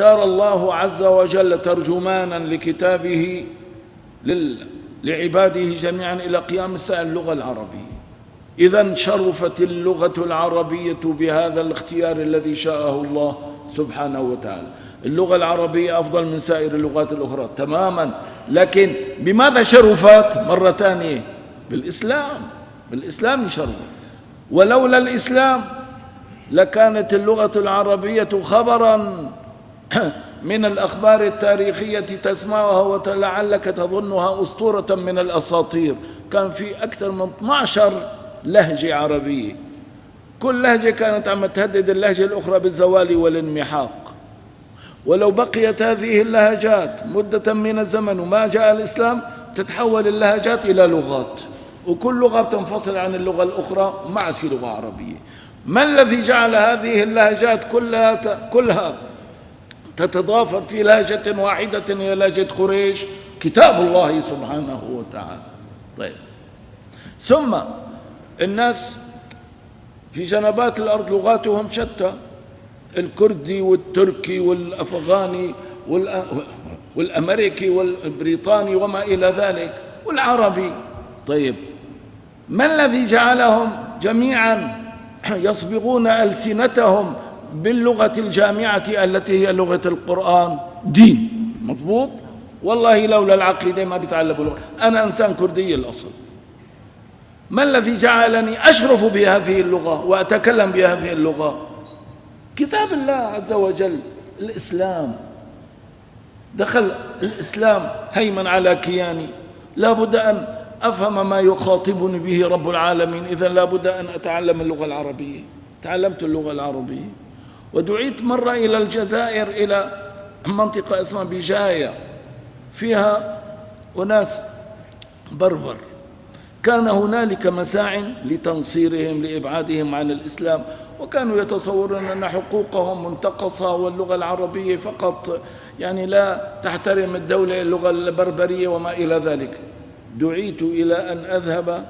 اختار الله عز وجل ترجمانا لكتابه لعباده جميعا إلى قيام الساعة اللغة العربية. إذا شرفت اللغة العربية بهذا الاختيار الذي شاءه الله سبحانه وتعالى. اللغة العربية أفضل من سائر اللغات الأخرى تماما. لكن بماذا شرفت؟ مرة ثانية بالإسلام. بالإسلام شرفت. ولولا الإسلام لكانت اللغة العربية خبرا من الأخبار التاريخية تسمعها ولعلك تظنها أسطورة من الأساطير. كان في أكثر من 12 لهجة عربية. كل لهجة كانت عم تهدد اللهجة الأخرى بالزوال والانمحاق. ولو بقيت هذه اللهجات مدة من الزمن وما جاء الإسلام تتحول اللهجات إلى لغات. وكل لغة تنفصل عن اللغة الأخرى ما عاد في لغة عربية. ما الذي جعل هذه اللهجات كلها كلها تتضافر في لهجة واحدة هي لهجة قريش كتاب الله سبحانه وتعالى. طيب. ثم الناس في جنبات الأرض لغاتهم شتى. الكردي والتركي والأفغاني والأمريكي والبريطاني وما إلى ذلك والعربي. طيب. ما الذي جعلهم جميعا يصبغون ألسنتهم باللغة الجامعة التي هي لغة القرآن. دين. مضبوط؟ والله لولا العقيدة ما بيتعلموا اللغة أنا إنسان كردي الأصل. ما الذي جعلني أشرف بهذه اللغة وأتكلم بهذه اللغة؟ كتاب الله عز وجل الإسلام. دخل الإسلام هيمن على كياني. لا بد أن أفهم ما يخاطبني به رب العالمين. إذا لا بد أن أتعلم اللغة العربية. تعلمت اللغة العربية. ودعيت مرة إلى الجزائر إلى منطقة اسمها بجاية. فيها أناس بربر. كان هنالك مساع لتنصيرهم لإبعادهم عن الإسلام وكانوا يتصورون أن حقوقهم منتقصة واللغة العربية فقط يعني لا تحترم الدولة اللغة البربرية وما إلى ذلك. دعيت إلى أن أذهب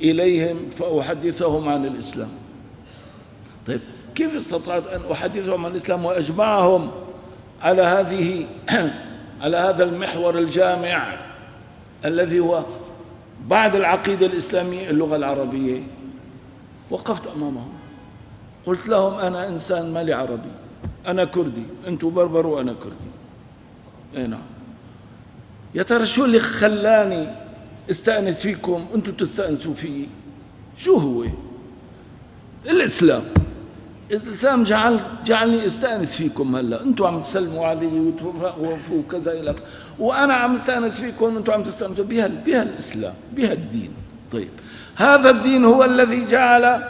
إليهم فأحدثهم عن الإسلام. طيب كيف استطعت أن أحدثهم عن الإسلام وأجمعهم على هذه على هذا المحور الجامع الذي هو بعد العقيدة الإسلامية اللغة العربية؟ وقفت أمامهم. قلت لهم أنا إنسان مالي عربي أنا كردي أنتم بربر وأنا كردي. أي نعم. يا ترى شو اللي خلاني استأنس فيكم؟ أنتم تستأنسوا فيي. شو هو؟ الإسلام. الإسلام جعل جعلني أستأنس فيكم هلا. أنتم عم تسلموا علي وتوفوا وكذا إلى وأنا عم أستأنس فيكم أنتم عم تستأنسوا بها بها الإسلام بها الدين. طيب. هذا الدين هو الذي جعل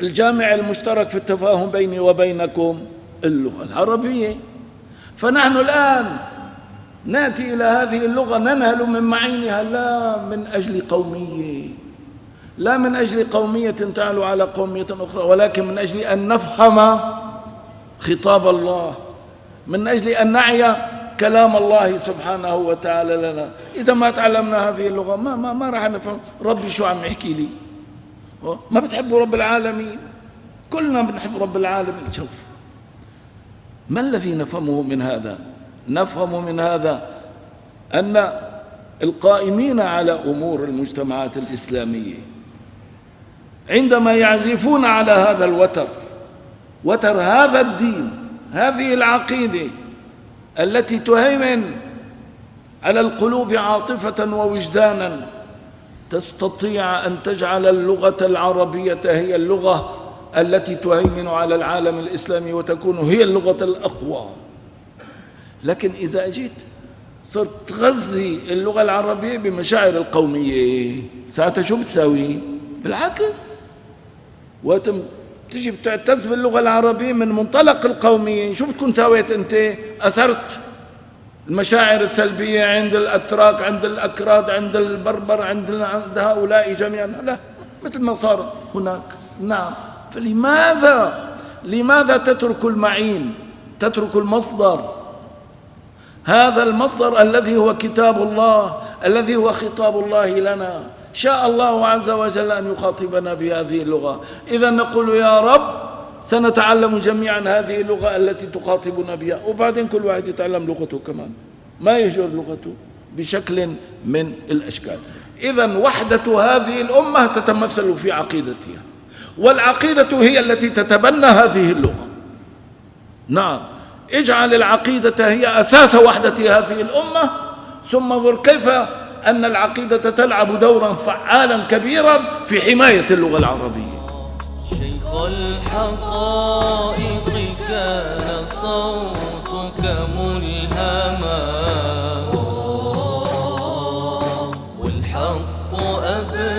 الجامع المشترك في التفاهم بيني وبينكم اللغة العربية. فنحن الآن نأتي إلى هذه اللغة ننهل من معينها لا من أجل قومية. لا من أجل قومية تعلو على قومية أخرى ولكن من أجل أن نفهم خطاب الله من أجل أن نعي كلام الله سبحانه وتعالى لنا. إذا ما تعلمنا هذه اللغة ما ما ما راح نفهم. ربي شو عم يحكي لي؟ ما بتحبوا رب العالمين؟ كلنا بنحب رب العالمين. شوف ما الذي نفهمه من هذا؟ نفهم من هذا أن القائمين على أمور المجتمعات الإسلامية عندما يعزفون على هذا الوتر وتر هذا الدين هذه العقيدة التي تهيمن على القلوب عاطفة ووجدانا تستطيع أن تجعل اللغة العربية هي اللغة التي تهيمن على العالم الإسلامي وتكون هي اللغة الأقوى لكن إذا أجيت صرت تغذي اللغة العربية بمشاعر القومية ساعتها شو بتساوي؟ بالعكس. وتم تجي بتعتز باللغة العربية من منطلق القومية. شو بتكون سويت أنت؟ أثرت المشاعر السلبية عند الأتراك عند الأكراد عند البربر عند, عند هؤلاء جميعا. لا مثل ما صار هناك. نعم. فلماذا؟ لماذا تترك المعين؟ تترك المصدر. هذا المصدر الذي هو كتاب الله الذي هو خطاب الله لنا. شاء الله عز وجل أن يخاطبنا بهذه اللغة. إذا نقول يا رب سنتعلم جميعا هذه اللغة التي تخاطبنا بها. وبعدين كل واحد يتعلم لغته كمان. ما يهجر لغته بشكل من الأشكال. إذا وحدة هذه الأمة تتمثل في عقيدتها. والعقيدة هي التي تتبنى هذه اللغة. نعم. اجعل العقيدة هي أساس وحدة هذه الأمة. ثم انظر كيف أن العقيدة تلعب دورا فعالا كبيرا في حماية اللغة العربية. شيخ الحقائق كان صوتك ملهما. والحق أبدا